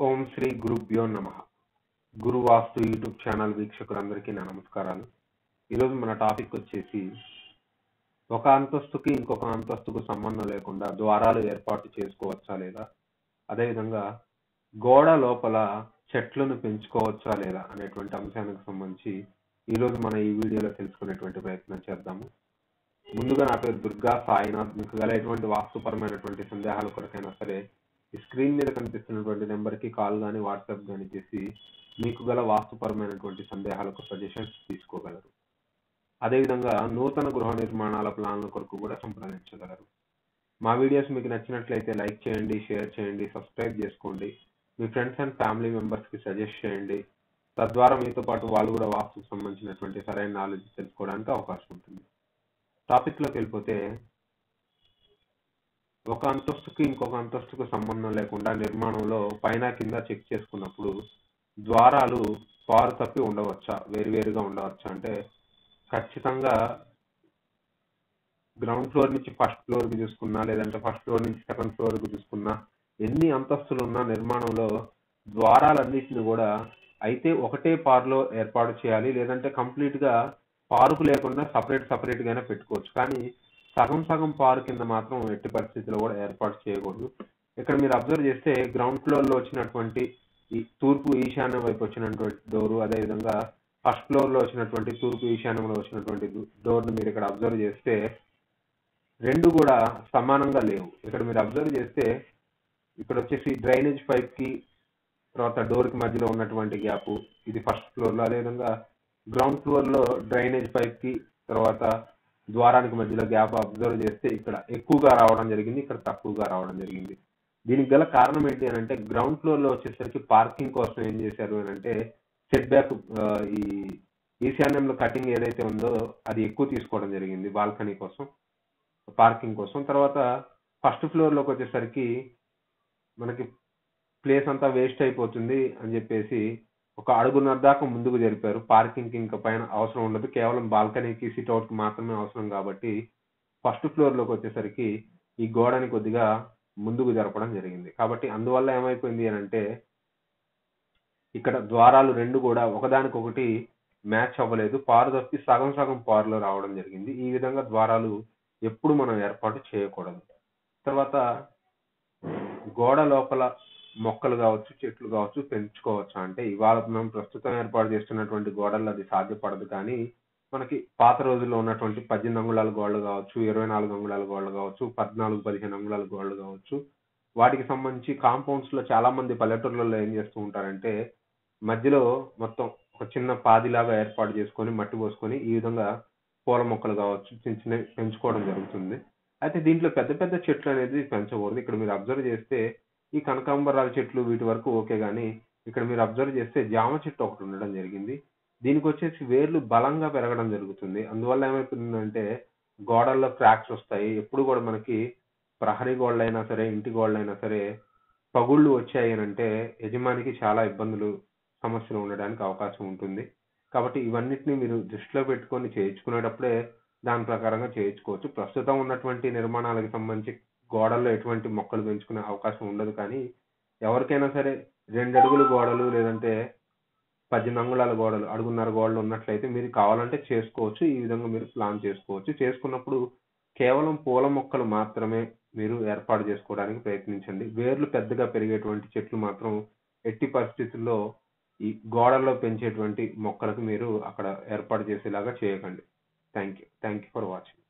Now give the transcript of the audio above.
ఓం శ్రీ గురుభ్యో నమ. గురు వాస్తు YouTube channel వీక్షకులందరికీ నా నమస్కారాలు. ఈరోజు మన టాపిక్ వచ్చేసి ఒక అంతస్తుకి ఇంకొక అంతస్తుకు సంబంధం లేకుండా ద్వారాలు ఏర్పాటు చేసుకోవచ్చా లేదా? అదేవిధంగా గోడ లోపల చెట్లను పెంచుకోవచ్చా లేదా అనేటువంటి అంశానికి సంబంధించి ఈరోజు మన ఈ వీడియోలో తెలుసుకునేటువంటి ప్రయత్నం చేద్దాము. ముందుగా నా పేరు దుర్గా సాయినాథ్. మీకు గల ఎటువంటి వాస్తుపరమైనటువంటి సందేహాల కొరకైనా సరే ఈ స్క్రీన్ మీద కనిపిస్తున్నటువంటి నెంబర్కి కాల్ కానీ వాట్సాప్ కానీ చేసి మీకు గల వాస్తుపరమైనటువంటి సందేహాలకు సజెషన్స్ తీసుకోగలరు. అదేవిధంగా నూతన గృహ నిర్మాణాల ప్లాన్ల కొరకు కూడా సంప్రదించగలరు. మా వీడియోస్ మీకు నచ్చినట్లయితే లైక్ చేయండి షేర్ చేయండి సబ్స్క్రైబ్ చేసుకోండి. మీ ఫ్రెండ్స్ అండ్ ఫ్యామిలీ మెంబర్స్కి సజెస్ట్ చేయండి. తద్వారా మీతో పాటు వాళ్ళు కూడా వాస్తుకు సంబంధించినటువంటి సరైన నాలెడ్జ్ తెలుసుకోవడానికి అవకాశం ఉంటుంది. టాపిక్లోకి వెళ్ళిపోతే ఒక అంతస్తుకి ఇంకొక అంతస్తుకు సంబంధం లేకుండా నిర్మాణంలో పైన కింద చెక్ చేసుకున్నప్పుడు ద్వారాలు పారు తప్పి ఉండవచ్చా? వేరువేరుగా ఉండవచ్చా? అంటే ఖచ్చితంగా గ్రౌండ్ ఫ్లోర్ నుంచి ఫస్ట్ ఫ్లోర్కి చూసుకున్నా లేదంటే ఫస్ట్ ఫ్లోర్ నుంచి సెకండ్ ఫ్లోర్కి చూసుకున్నా ఎన్ని అంతస్తులు ఉన్న నిర్మాణంలో ద్వారాలన్నింటిని కూడా అయితే ఒకటే పార్లో ఏర్పాటు చేయాలి లేదంటే కంప్లీట్గా పార్కు లేకుండా సపరేట్ సపరేట్గానే పెట్టుకోవచ్చు. కానీ సగం సగం పారు కింద మాత్రం ఎట్టి పరిస్థితుల్లో కూడా ఏర్పాటు చేయకూడదు. ఇక్కడ మీరు అబ్జర్వ్ చేస్తే గ్రౌండ్ ఫ్లోర్లో వచ్చినటువంటి ఈ తూర్పు ఈశాన్యం వైపు వచ్చినటువంటి డోరు అదేవిధంగా ఫస్ట్ ఫ్లోర్లో వచ్చినటువంటి తూర్పు ఈశాన్యంలో వచ్చినటువంటి డోర్ను మీరు ఇక్కడ అబ్జర్వ్ చేస్తే రెండు కూడా సమానంగా లేవు. ఇక్కడ మీరు అబ్జర్వ్ చేస్తే ఇక్కడ వచ్చేసి డ్రైనేజ్ పైప్కి తర్వాత డోర్కి మధ్యలో ఉన్నటువంటి గ్యాప్ ఇది ఫస్ట్ ఫ్లోర్లో అదేవిధంగా గ్రౌండ్ ఫ్లోర్లో డ్రైనేజ్ పైప్కి తర్వాత ద్వారానికి మధ్యలో గ్యాప్ అబ్జర్వ్ చేస్తే ఇక్కడ ఎక్కువగా రావడం జరిగింది ఇక్కడ తక్కువగా రావడం జరిగింది. దీనికి గల కారణం ఏంటి అని అంటే గ్రౌండ్ ఫ్లోర్లో వచ్చేసరికి పార్కింగ్ కోసం ఏం చేశారు అని అంటే సెట్ బ్యాక్ ఈ ఈశాన్యంలో కటింగ్ ఏదైతే ఉందో అది ఎక్కువ తీసుకోవడం జరిగింది బాల్కనీ కోసం పార్కింగ్ కోసం. తర్వాత ఫస్ట్ ఫ్లోర్లోకి వచ్చేసరికి మనకి ప్లేస్ అంతా వేస్ట్ అయిపోతుంది అని చెప్పేసి ఒక అడుగున్నర దాకా ముందుకు జరిపారు. పార్కింగ్ ఇంకా పైన అవసరం ఉండదు. కేవలం బాల్కనీకి సిట్ అవుట్కి మాత్రమే అవసరం కాబట్టి ఫస్ట్ ఫ్లోర్లోకి వచ్చేసరికి ఈ గోడని కొద్దిగా ముందుకు జరపడం జరిగింది. కాబట్టి అందువల్ల ఏమైపోయింది అని అంటే ఇక్కడ ద్వారాలు రెండు కూడా ఒకదానికొకటి మ్యాచ్ అవ్వలేదు. పారు తప్పి సగం సగం పారులో రావడం జరిగింది. ఈ విధంగా ద్వారాలు ఎప్పుడు మనం ఏర్పాటు చేయకూడదు. తర్వాత గోడ లోపల మొక్కలు కావచ్చు చెట్లు కావచ్చు పెంచుకోవచ్చు? అంటే ఇవాళ మనం ప్రస్తుతం ఏర్పాటు చేస్తున్నటువంటి గోడల్లో అది సాధ్యపడదు. కానీ మనకి పాత రోజుల్లో ఉన్నటువంటి పద్దెనిమిది అంగుళాల గోడలు కావచ్చు ఇరవై నాలుగు అంగుళాల గోడలు కావచ్చు పద్నాలుగు పదిహేను అంగుళాల గోడలు కావచ్చు. వాటికి సంబంధించి కాంపౌండ్స్లో చాలా మంది పల్లెటూర్లలో ఏం చేస్తూ ఉంటారంటే మధ్యలో మొత్తం ఒక చిన్న పాదిలాగా ఏర్పాటు చేసుకొని మట్టి పోసుకొని ఈ విధంగా పూల మొక్కలు కావచ్చు చిన్న చిన్న పెంచుకోవడం జరుగుతుంది. అయితే దీంట్లో పెద్ద పెద్ద చెట్లు అనేది పెంచకూడదు. ఇక్కడ మీరు అబ్జర్వ్ చేస్తే ఈ కనకాంబరాల చెట్లు వీటి వరకు ఓకే కానీ ఇక్కడ మీరు అబ్జర్వ్ చేస్తే జామ చెట్టు ఒకటి ఉండడం జరిగింది. దీనికి వచ్చేసి వేర్లు బలంగా పెరగడం జరుగుతుంది. అందువల్ల ఏమైపోతుందంటే గోడల్లో క్రాక్స్ వస్తాయి. ఎప్పుడు కూడా మనకి ప్రహరీ గోడలైనా సరే ఇంటి గోడలైనా సరే పగుళ్ళు వచ్చాయి అంటే యజమానికి చాలా ఇబ్బందులు సమస్యలు ఉండడానికి అవకాశం ఉంటుంది. కాబట్టి ఇవన్నిటిని మీరు దృష్టిలో పెట్టుకొని చేయించుకునేటప్పుడే దాని ప్రకారంగా చేయించుకోవచ్చు. ప్రస్తుతం ఉన్నటువంటి నిర్మాణాలకు సంబంధించి గోడల్లో ఎటువంటి మొక్కలు పెంచుకునే అవకాశం ఉండదు కానీ ఎవరికైనా సరే రెండు అడుగుల గోడలు లేదంటే పద్దెనిమిది అంగుళాల గోడలు అడుగున్నర గోడలు ఉన్నట్లయితే మీరు కావాలంటే చేసుకోవచ్చు. ఈ విధంగా మీరు ప్లాన్ చేసుకోవచ్చు. చేసుకున్నప్పుడు కేవలం పూల మొక్కలు మాత్రమే మీరు ఏర్పాటు చేసుకోవడానికి ప్రయత్నించండి. వేర్లు పెద్దగా పెరిగేటువంటి చెట్లు మాత్రం ఎట్టి పరిస్థితుల్లో ఈ గోడల్లో పెంచేటువంటి మొక్కలకు మీరు అక్కడ ఏర్పాటు చేసేలాగా చేయకండి. Thank you thank you for watching.